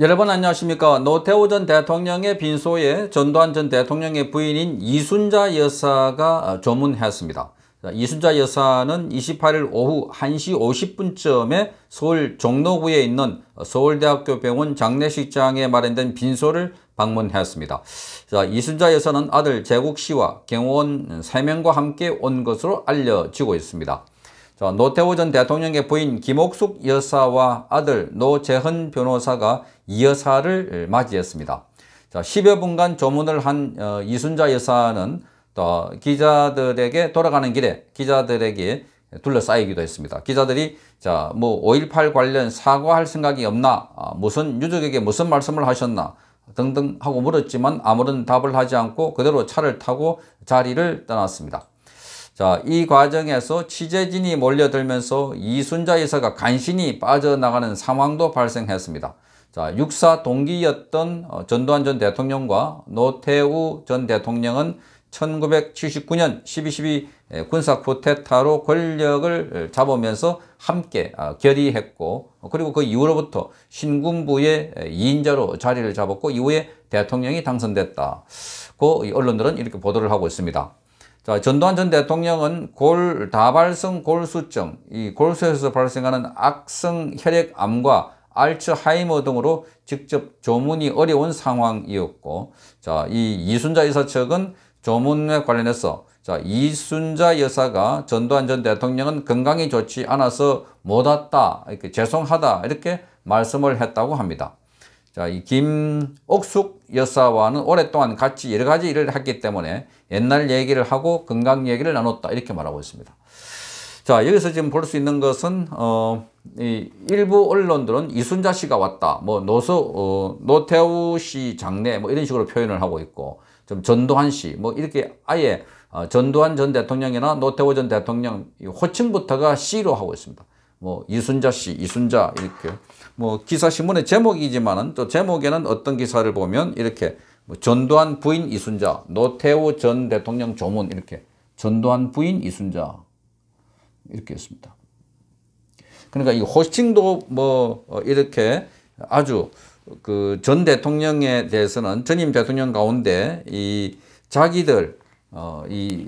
여러분 안녕하십니까 노태우 전 대통령의 빈소에 전두환 전 대통령의 부인인 이순자 여사가 조문했습니다. 이순자 여사는 28일 오후 1시 50분쯤에 서울 종로구에 있는 서울대학교 병원 장례식장에 마련된 빈소를 방문했습니다. 자, 이순자 여사는 아들 재국 씨와 경호원 3명과 함께 온 것으로 알려지고 있습니다. 자, 노태우 전 대통령의 부인 김옥숙 여사와 아들 노재헌 변호사가 이 여사를 맞이했습니다. 자, 10여 분간 조문을 한 어, 이순자 여사는 또 기자들에게 돌아가는 길에 기자들에게 둘러싸이기도 했습니다. 기자들이 자, 뭐 5.18 관련 사과할 생각이 없나? 아, 무슨 유족에게 무슨 말씀을 하셨나? 등등 하고 물었지만 아무런 답을 하지 않고 그대로 차를 타고 자리를 떠났습니다. 자, 이 과정에서 취재진이 몰려들면서 이순자 여사가 간신히 빠져나가는 상황도 발생했습니다. 자, 육사 동기였던 어, 전두환 전 대통령과 노태우 전 대통령은 1979년 12.12 군사 쿠데타로 권력을 잡으면서 함께 아, 결의했고 그리고 그 이후로부터 신군부의 2인자로 자리를 잡았고 이후에 대통령이 당선됐다. 그 언론들은 이렇게 보도를 하고 있습니다. 자, 전두환 전 대통령은 골, 다발성 골수증, 이 골수에서 발생하는 악성 혈액암과 알츠하이머 등으로 직접 조문이 어려운 상황이었고, 자, 이 이순자 여사 측은 조문에 관련해서 자, 이순자 여사가 전두환 전 대통령은 건강이 좋지 않아서 못 왔다, 이렇게 죄송하다, 이렇게 말씀을 했다고 합니다. 자, 이 김옥숙 여사와는 오랫동안 같이 여러 가지 일을 했기 때문에 옛날 얘기를 하고 건강 얘기를 나눴다. 이렇게 말하고 있습니다. 자, 여기서 지금 볼 수 있는 것은, 어, 이 일부 언론들은 이순자 씨가 왔다. 뭐, 노서, 어, 노태우 씨 장례, 뭐 이런 식으로 표현을 하고 있고, 좀 전두환 씨, 뭐 이렇게 아예 어, 전두환 전 대통령이나 노태우 전 대통령 호칭부터가 씨로 하고 있습니다. 뭐 이순자 씨, 이순자 이렇게 뭐 기사 신문의 제목이지만은 또 제목에는 어떤 기사를 보면 이렇게 뭐 전두환 부인 이순자, 노태우 전 대통령 조문 이렇게 전두환 부인 이순자 이렇게 했습니다. 그러니까 이 호칭도 뭐 어, 이렇게 아주 그 전 대통령에 대해서는 전임 대통령 가운데 이 자기들 어, 이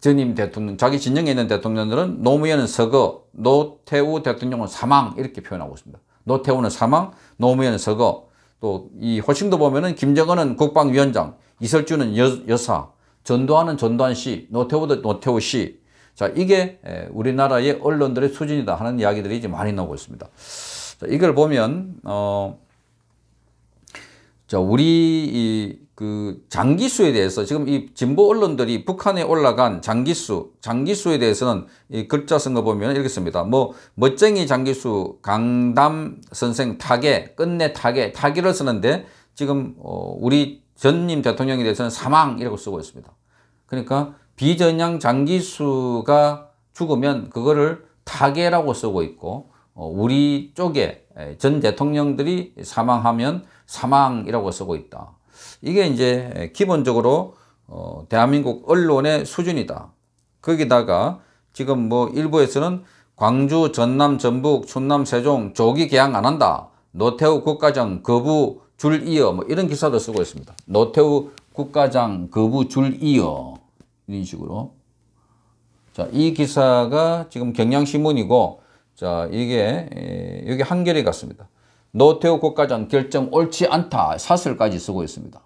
전임 대통령, 자기 진영에 있는 대통령들은 노무현은 서거, 노태우 대통령은 사망 이렇게 표현하고 있습니다. 노태우는 사망, 노무현은 서거. 또 이 호칭도 보면은 김정은은 국방위원장, 이설주는 여, 여사, 전두환은 전두환 씨, 노태우도 노태우 씨. 자, 이게 우리나라의 언론들의 수준이다 하는 이야기들이 이제 많이 나오고 있습니다. 자, 이걸 보면, 어, 자, 우리 그 장기수에 대해서 지금 이 진보 언론들이 북한에 올라간 장기수, 장기수에 대해서는 이 글자 쓴 거 보면 이렇게 씁니다. 뭐 멋쟁이 장기수, 강담 선생 타계, 끝내 타계, 타계를 쓰는데 지금 어 우리 전임 대통령에 대해서는 사망이라고 쓰고 있습니다. 그러니까 비전향 장기수가 죽으면 그거를 타계라고 쓰고 있고 어 우리 쪽에 전 대통령들이 사망하면 사망이라고 쓰고 있다. 이게 이제 기본적으로 어, 대한민국 언론의 수준이다. 거기다가 지금 뭐 일부에서는 광주, 전남, 전북, 충남, 세종 조기 개항 안 한다. 노태우 국가장 거부 줄 이어 뭐 이런 기사도 쓰고 있습니다. 노태우 국가장 거부 줄 이어 이런 식으로 자, 이 기사가 지금 경향신문이고 자, 이게 여기 한겨레 같습니다. 노태우 국가장 결정 옳지 않다 사설까지 쓰고 있습니다.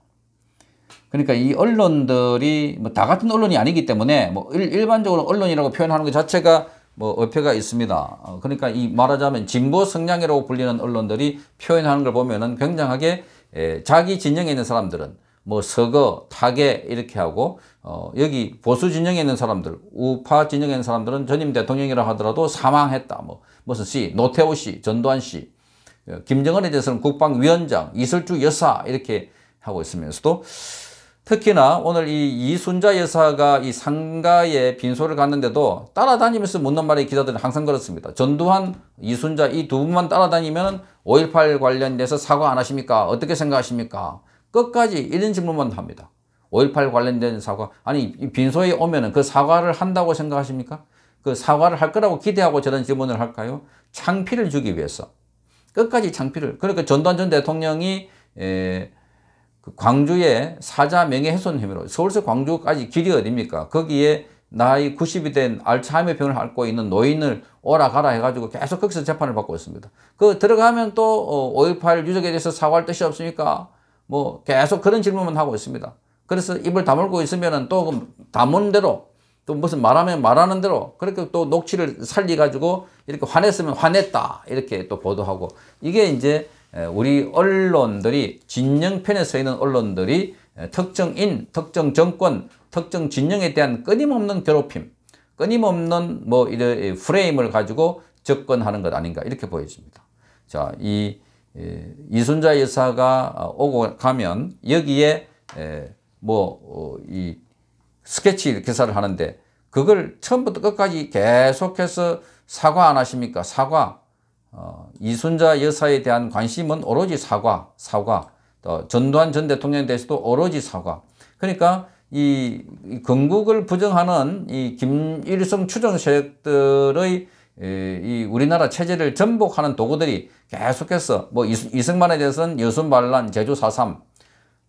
그러니까 이 언론들이 뭐 다 같은 언론이 아니기 때문에 뭐 일, 반적으로 언론이라고 표현하는 것 자체가 뭐 어폐가 있습니다. 어, 그러니까 이 말하자면 진보 성향이라고 불리는 언론들이 표현하는 걸 보면은 굉장하게 에, 자기 진영에 있는 사람들은 뭐 서거, 타계 이렇게 하고 어, 여기 보수 진영에 있는 사람들, 우파 진영에 있는 사람들은 전임 대통령이라 하더라도 사망했다. 뭐 무슨 씨, 노태우 씨, 전두환 씨, 어, 김정은에 대해서는 국방위원장, 이설주 여사 이렇게 하고 있으면서도 특히나 오늘 이 이순자 여사가 이 상가에 빈소를 갔는데도 따라다니면서 묻는 말에 기자들은 항상 그렇습니다. 전두환, 이순자 이 두 분만 따라다니면 5.18 관련돼서 사과 안 하십니까? 어떻게 생각하십니까? 끝까지 이런 질문만 합니다. 5.18 관련된 사과. 아니, 빈소에 오면은 그 사과를 한다고 생각하십니까? 그 사과를 할 거라고 기대하고 저런 질문을 할까요? 창피를 주기 위해서. 끝까지 창피를. 그러니까 전두환 전 대통령이 에, 그 광주의 사자 명예훼손 혐의로 서울서 광주까지 길이 어딥니까? 거기에 나이 90이 된 알츠하이머 병을 앓고 있는 노인을 오라 가라 해가지고 계속 거기서 재판을 받고 있습니다. 그 들어가면 또 5.18 어, 유족에 대해서 사과할 뜻이 없습니까? 뭐 계속 그런 질문만 하고 있습니다. 그래서 입을 다물고 있으면은 또그 다문 대로 또 무슨 말하면 말하는 대로 그렇게 또 녹취를 살리가지고 이렇게 화냈으면 화냈다 이렇게 또 보도하고 이게 이제 우리 언론들이 진영편에 서 있는 언론들이 특정인, 특정 정권, 특정 진영에 대한 끊임없는 괴롭힘, 끊임없는 뭐 이런 프레임을 가지고 접근하는 것 아닌가 이렇게 보여집니다. 자, 이 이순자 여사가 오고 가면 여기에 뭐이 어, 스케치 기사를 하는데 그걸 처음부터 끝까지 계속해서 사과 안 하십니까? 사과. 어, 이순자 여사에 대한 관심은 오로지 사과, 사과. 또 전두환 전 대통령에 대해서도 오로지 사과. 그러니까 이, 이 건국을 부정하는 이 김일성 추정 세력들의 이 우리나라 체제를 전복하는 도구들이 계속해서 뭐 이승만에 대해서는 여순 반란, 제주 4.3,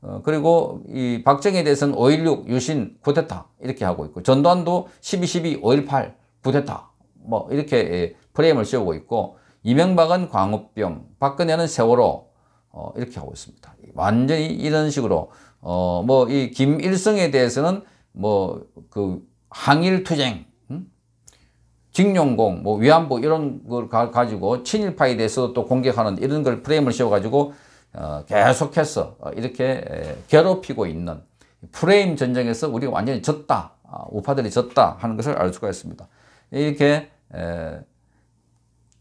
어, 그리고 이 박정희에 대해서는 5.16 유신 쿠데타 이렇게 하고 있고 전두환도 12.12 5.18 쿠데타 뭐 이렇게 예, 프레임을 씌우고 있고 이명박은 광우병 박근혜는 세월호 어, 이렇게 하고 있습니다. 완전히 이런 식으로 어, 뭐 이 김일성에 대해서는 뭐 그 항일투쟁 음? 징용공, 뭐 위안부 이런 걸 가, 지고 친일파에 대해서 또 공격하는 이런 걸 프레임을 씌워가지고 어, 계속해서 어, 이렇게 괴롭히고 있는 프레임 전쟁에서 우리가 완전히 졌다. 아, 우파들이 졌다 하는 것을 알 수가 있습니다. 이렇게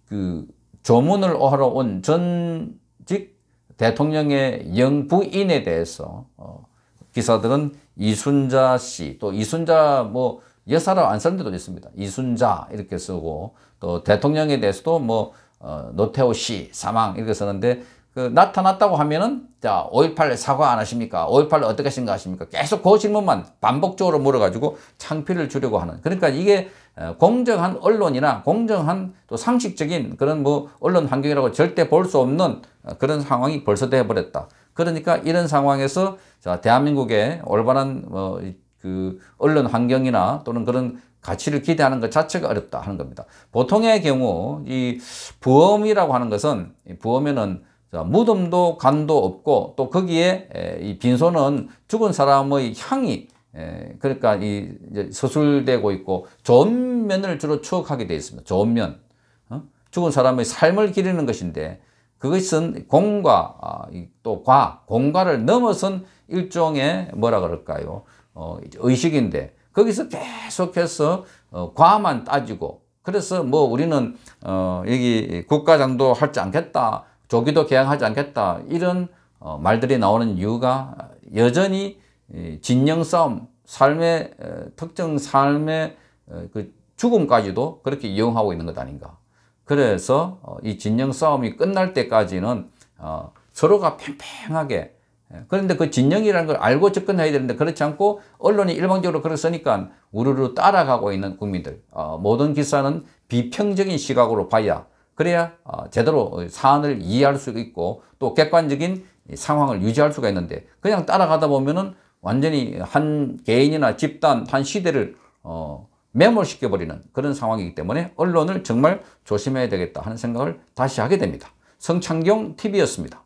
그 조문을 하러 온 전직 대통령의 영부인에 대해서 어, 기사들은 이순자 씨, 또 이순자 뭐 여사로 안 쓰는 데도 있습니다. 이순자 이렇게 쓰고 또 대통령에 대해서도 뭐 노태우 씨 사망 이렇게 쓰는데 그 나타났다고 하면은 자, 5.18 사과 안 하십니까? 5.18 어떻게 생각하십니까? 계속 그 질문만 반복적으로 물어가지고 창피를 주려고 하는. 그러니까 이게 어, 공정한 언론이나 공정한 또 상식적인 그런 뭐 언론 환경이라고 절대 볼 수 없는 어, 그런 상황이 벌써 되어버렸다. 그러니까 이런 상황에서 자, 대한민국의 올바른 뭐 그 언론 환경이나 또는 그런 가치를 기대하는 것 자체가 어렵다 하는 겁니다. 보통의 경우 이 부엄이라고 하는 것은 부엄에는 자, 무덤도 간도 없고 또 거기에 에, 이 빈소는 죽은 사람의 향이 에, 그러니까 이 서술되고 있고 좋은 면을 주로 추억하게 되어 있습니다. 좋은 면. 어? 죽은 사람의 삶을 기리는 것인데 그것은 공과 아, 또 과, 공과를 넘어선 일종의 뭐라 그럴까요? 어, 의식인데 거기서 계속해서 어, 과만 따지고 그래서 뭐 우리는 어, 여기 국가장도 할지 않겠다. 조기도 개항하지 않겠다. 이런 어, 말들이 나오는 이유가 여전히 진영 싸움, 삶의 특정 삶의 어, 그 죽음까지도 그렇게 이용하고 있는 것 아닌가. 그래서 어, 이 진영 싸움이 끝날 때까지는 서로가 팽팽하게 그런데 그 진영이라는 걸 알고 접근해야 되는데 그렇지 않고 언론이 일방적으로 그렇게 쓰니까 우르르 따라가고 있는 국민들 모든 기사는 비평적인 시각으로 봐야 그래야 어, 제대로 사안을 이해할 수 있고 또 객관적인 상황을 유지할 수가 있는데 그냥 따라가다 보면은 완전히 한 개인이나 집단, 한 시대를 어, 매몰시켜버리는 그런 상황이기 때문에 언론을 정말 조심해야 되겠다 하는 생각을 다시 하게 됩니다. 성창경 TV였습니다.